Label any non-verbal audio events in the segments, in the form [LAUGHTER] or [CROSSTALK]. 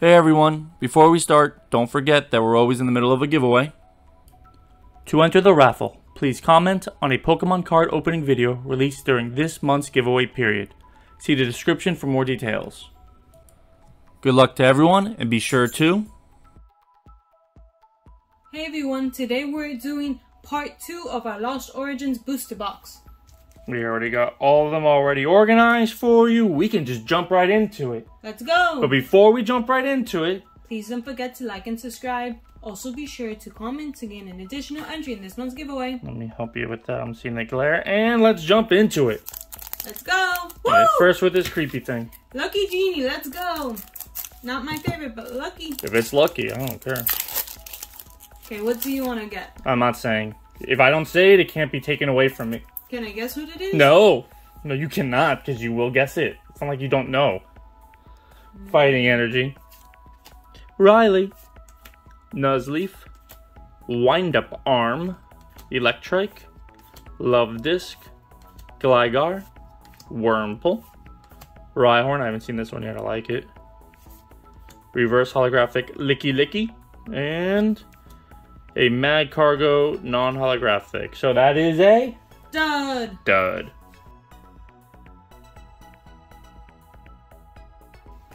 Hey everyone, before we start, don't forget that we're always in the middle of a giveaway. To enter the raffle, please comment on a Pokemon card opening video released during this month's giveaway period. See the description for more details. Good luck to everyone, and be sure to... Hey everyone, today we're doing part 2 of our Lost Origins booster box. We already got all of them already organized for you. We can just jump right into it. Let's go! But before we jump right into it, Please don't forget to like and subscribe. Also be sure to comment to gain an additional entry in this month's giveaway. let me help you with that. I'm seeing the um, glare. And let's jump into it. Let's go! Woo! Alright, first with this creepy thing. Lucky Genie, let's go! Not my favorite, but lucky. If it's lucky, I don't care. Okay, what do you want to get? I'm not saying. If I don't say it, it can't be taken away from me. Can I guess what it is? No. No, you cannot, because you will guess it. It's not like you don't know. Fighting energy. Riley. Nuzleaf. Wind Up Arm. Electrike. Love Disc. Gligar. Wurmple. Rhyhorn. I haven't seen this one yet. I like it. Reverse holographic Lickilicky. And a Mad Cargo non holographic. So that is a Dud! dud.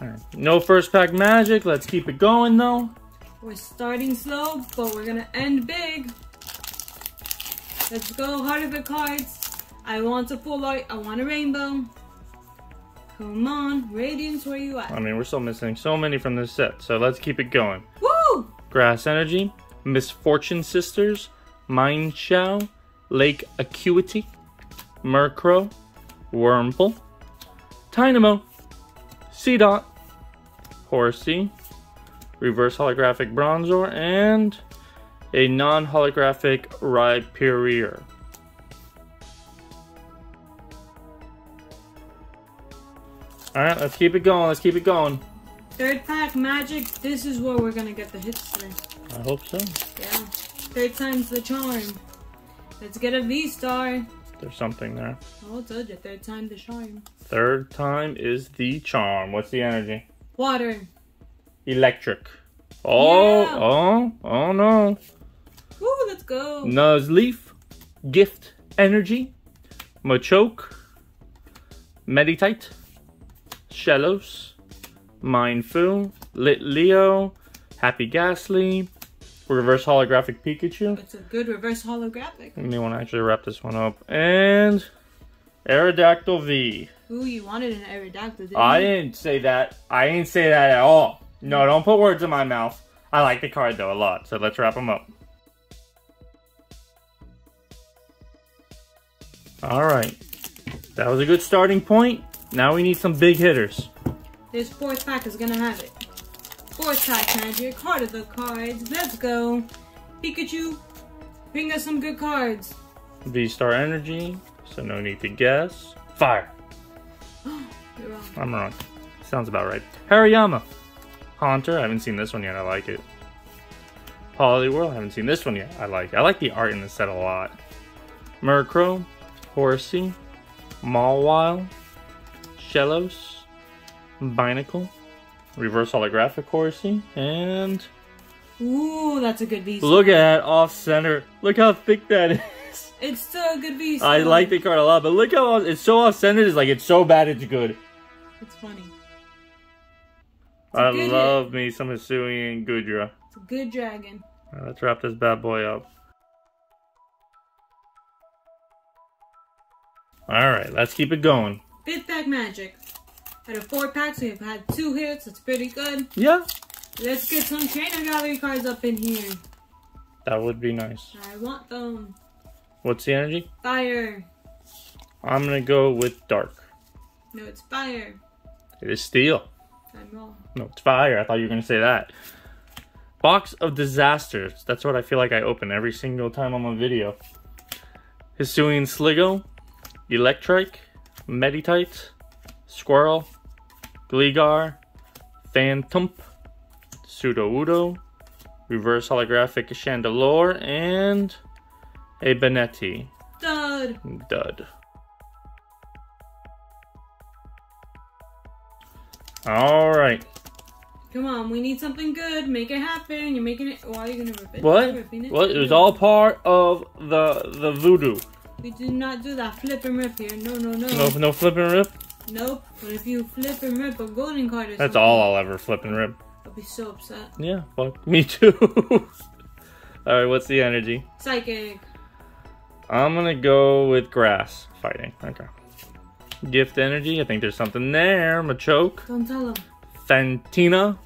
Alright, No first pack magic. Let's keep it going though. We're starting slow, but we're gonna end big. Let's go, Heart of the Cards. I want a full art, I want a rainbow. Come on, Radiance, where you at? I mean, we're still missing so many from this set, so let's keep it going. Woo! Grass Energy, Misfortune Sisters, Mind Chow, Lake Acuity, Murkrow, Wurmple, Tynamo, Seedot, Horsea, Reverse Holographic Bronzor, and a non holographic Rhyperior. Alright, let's keep it going, let's keep it going. Third pack magic, this is where we're gonna get the hits today. I hope so. Yeah. Third time's the charm. Let's get a V-Star. There's something there. Oh, told you, third time the charm. Third time is the charm. What's the energy? Water. Electric. Oh, Yeah. oh, oh no. Woo, let's go. Nuzleaf, Gift Energy, Machoke, Meditite, Shellos, Mindful. Litleo, Happy Ghastly, Reverse Holographic Pikachu. It's a good reverse holographic. You may want to actually wrap this one up. And Aerodactyl V. Ooh, you wanted an Aerodactyl, didn't I you? didn't say that. I didn't say that at all. No, mm. don't put words in my mouth. I like the card though a lot, so let's wrap them up. All right, that was a good starting point. Now we need some big hitters. This fourth pack is gonna have it. Fourth pack magic, heart of the cards. Let's go. Pikachu, bring us some good cards. V Star Energy, so no need to guess. Fire. [GASPS] You're wrong. I'm wrong. Sounds about right. Hariyama. Haunter, I haven't seen this one yet. I like it. Poliwhirl, I haven't seen this one yet. I like it. I like the art in this set a lot. Murkrow, Horsea, Mawile, Shellos, Binacle, Reverse Holographic Horsea, and Ooh, that's a good V. look at that off center. Look how thick that is. It's still a good beast. I like the card a lot, but look how it's so off centered. It's like it's so bad it's good. It's funny. I good hit. love me some Hisuian Goodra. It's a good dragon. Alright, let's wrap this bad boy up. Alright, let's keep it going. Fifth pack magic. Out of four packs, we've had two hits. It's pretty good. Yeah, Let's get some trainer gallery cards up in here. that would be nice. I want them. What's the energy? Fire. I'm gonna go with dark. No, it's fire. It is steel. I'm wrong. No, it's fire. I thought you were gonna say that. Box of disasters. That's what I feel like I open every single time I'm on video. Hisuian Sliggoo, Electrike, Meditite, Squirrel, Gligar, Phantump, Sudowoodo, Reverse Holographic Chandelure, and a Benetti. Dud. Dud. Alright. Come on, we need something good. Make it happen. You're making it. Why are you gonna rip it? What? It. What? It was all part of the the voodoo. We did not do that flip and rip here. No, no, no. No, no flip and rip. Nope. But if you flip and rip a golden card or That's something, all I'll ever flip and rip. I'll be so upset. Yeah, fuck [LAUGHS] me too. [LAUGHS] all right, what's the energy? Psychic. I'm gonna go with grass fighting. Okay. Gift energy. I think there's something there. Machoke, Don't tell him. Fantina,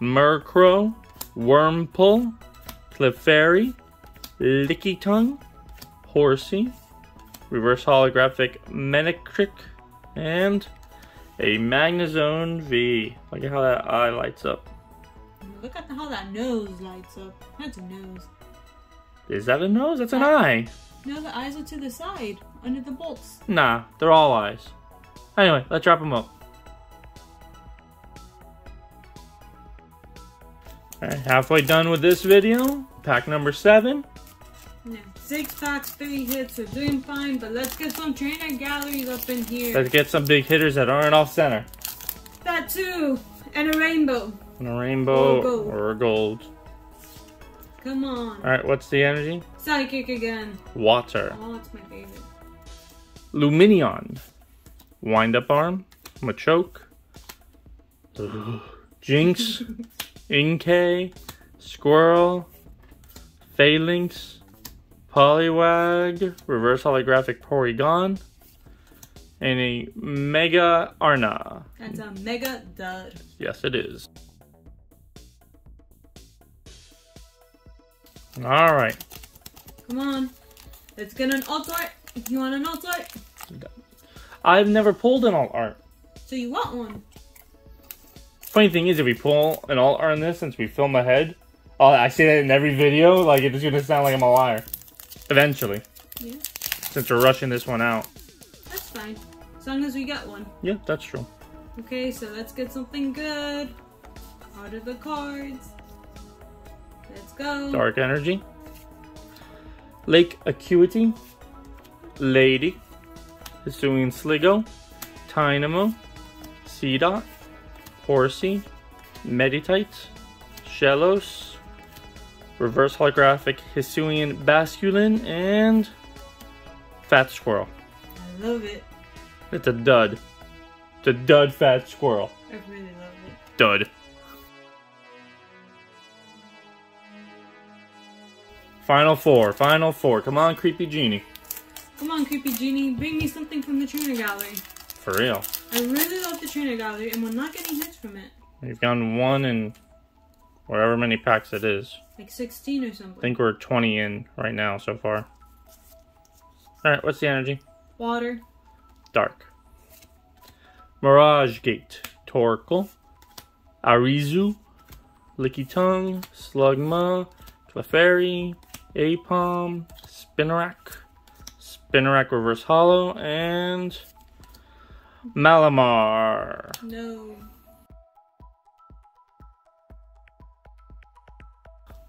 Murkrow, Wurmple, Clefairy, Licky Tongue, Horsea, Reverse Holographic Manectric, and a Magnezone V. Look at how that eye lights up. Look at how that nose lights up. That's a nose. Is that a nose? That's an eye. No, the eyes are to the side, under the bolts. Nah, they're all eyes. Anyway, let's wrap them up. Alright, halfway done with this video. Pack number seven. Yeah. Six packs, three hits, we're doing fine, but let's get some trainer galleries up in here. Let's get some big hitters that aren't off center. That too, and a rainbow. And a rainbow Or gold. or a gold. Come on. Alright, what's the energy? Psychic again. Water. Oh, it's my favorite. Lumineon. Wind up arm. Machoke. [GASPS] Jynx. [LAUGHS] Inkay. Squirrel. Phalanx. Poliwag. Reverse holographic Porygon. And a Mega Arna. That's a mega dud. Yes, it is. Alright. Come on. Let's get an alt art. You want an alt art? I've never pulled an alt art. So you want one? Funny thing is, if we pull an alt art on this since we film ahead, oh, I say that in every video, like it's gonna sound like I'm a liar. Eventually, Yeah. since we're rushing this one out. That's fine. As long as we get one. Yeah, that's true. Okay, so let's get something good. Out of the cards. Let's go. Dark energy. Lake Acuity. Lady. Hisuian Sliggoo. Tynamo. Seedot. Horsea. Meditite. Shellos. Reverse holographic Hisuian Basculin. And Fat Squirrel. I love it. It's a dud. It's a dud fat squirrel. I really love it. Dud. Final four. Final four. Come on, creepy genie. Come on, creepy genie, bring me something from the trainer gallery. For real. I really love the trainer gallery, and we're not getting hits from it. We've gotten one in whatever many packs it is. Like 16 or something. I think we're 20 in right now so far. Alright, what's the energy? Water. Dark. Mirage Gate. Torkoal. Arizu. Lickitung. Slugma. Clefairy. Aipom. Spinarak. Spinarak Reverse Hollow. And. Malamar. No.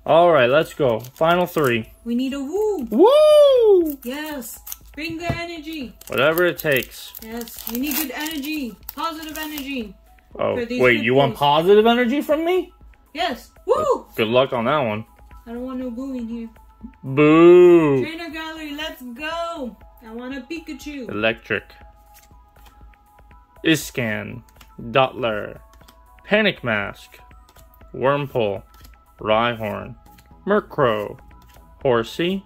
Alright, let's go. Final three. We need a woo. Woo! Yes. Bring the energy. Whatever it takes. Yes. We need good energy. Positive energy. Oh, wait, you want positive energy from me? Yes. Woo! Good luck on that one. I don't want no boo in here. Boo! Trainer gallery, let's go. I want a Pikachu. Electric. Iscan. Dottler. Panic Mask. Wurmple. Rhyhorn. Murkrow. Horsea.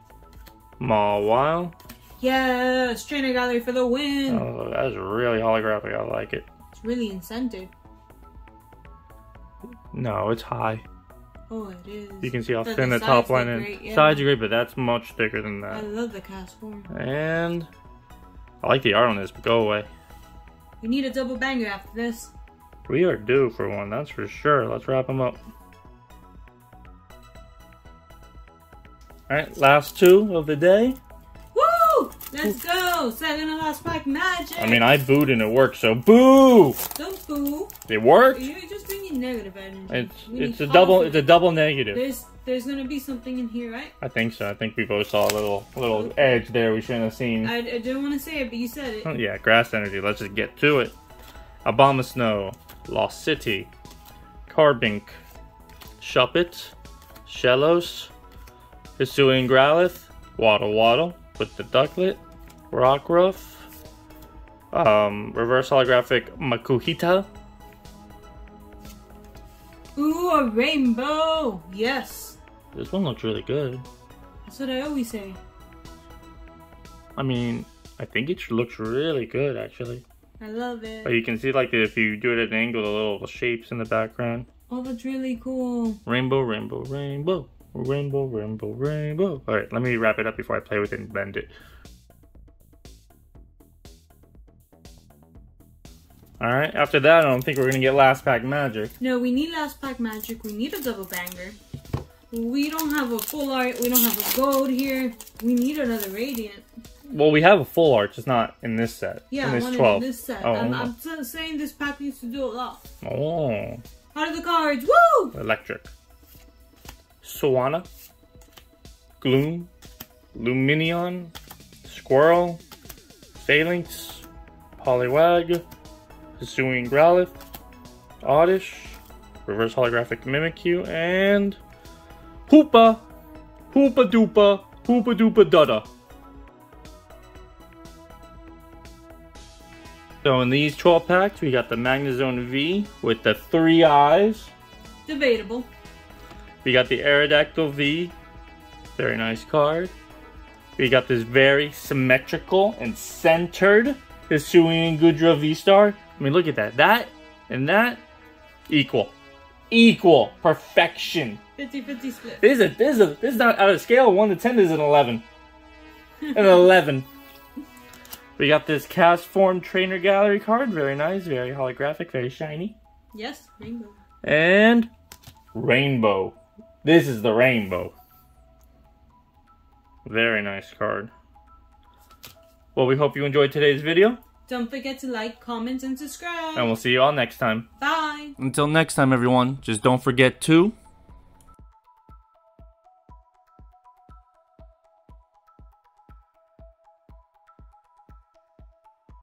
Mawile. Yes. Trainer gallery for the win. Oh, that's really holographic. I like it. It's really incented. No, it's high. Oh, it is. You can see how The- thin the the, top line is. yeah. Sides are great, but that's much thicker than that. I love the Castform. And I like the art on this, but go away. We need a double banger after this. We are due for one, that's for sure. Let's wrap them up. Alright, last two of the day. Woo! Let's go! Second and last pack magic! I mean, I booed and it worked, so boo! Don't boo. It worked? You're just bringing negative energy. It's We it's a double positive. it's a double negative. There's there's gonna be something in here, right? I think so. I think we both saw a little little edge there we shouldn't have seen. I, I didn't want to say it, but you said it. Oh, yeah, grass energy. Let's just get to it. Abomasnow, Lost City, Carbink, Shuppet, Shellos, Hisuian Growlithe, Waddle Waddle with the Ducklet, Rockruff, um, Reverse Holographic Makuhita, Ooh, a rainbow! Yes! This one looks really good. That's what I always say. I mean, I think it looks really good actually. I love it. But you can see like if you do it at an angle, the little shapes in the background. Oh, that's really cool. Rainbow, rainbow, rainbow. Rainbow, rainbow, rainbow. Alright, let me wrap it up before I play with it and bend it. Alright, after that, I don't think we're gonna get last pack magic. No, we need last pack magic. We need a double banger. We don't have a full art. We don't have a gold here. We need another radiant. Well, we have a full art, just not in this set. Yeah, in this wanted 12. in this set. Oh, I'm, okay. I'm saying this pack needs to do a lot. Oh, Out of the cards. Woo! electric. Swanna, Gloom, Lumineon, Squirrel, Phalanx, Poliwag, Hisuian Growlithe, Oddish, Reverse Holographic Mimikyu, and Hoopa, Hoopa Doopa, Hoopa. So in these 12 packs, we got the Magnezone V with the three eyes. Debatable. We got the Aerodactyl V. Very nice card. We got this very symmetrical and centered Hisuian Goodra V-Star. I mean, look at that. That and that equal. Equal. Perfection. 50-50 split. This is, a, this, is a, this is not out of scale. 1 to 10 is an 11. [LAUGHS] An 11. We got this Castform trainer gallery card. Very nice. Very holographic. Very shiny. Yes, rainbow. And rainbow. This is the rainbow. Very nice card. Well, we hope you enjoyed today's video, Don't forget to like, comment, and subscribe. and we'll see you all next time. Bye. Until next time, everyone, just don't forget to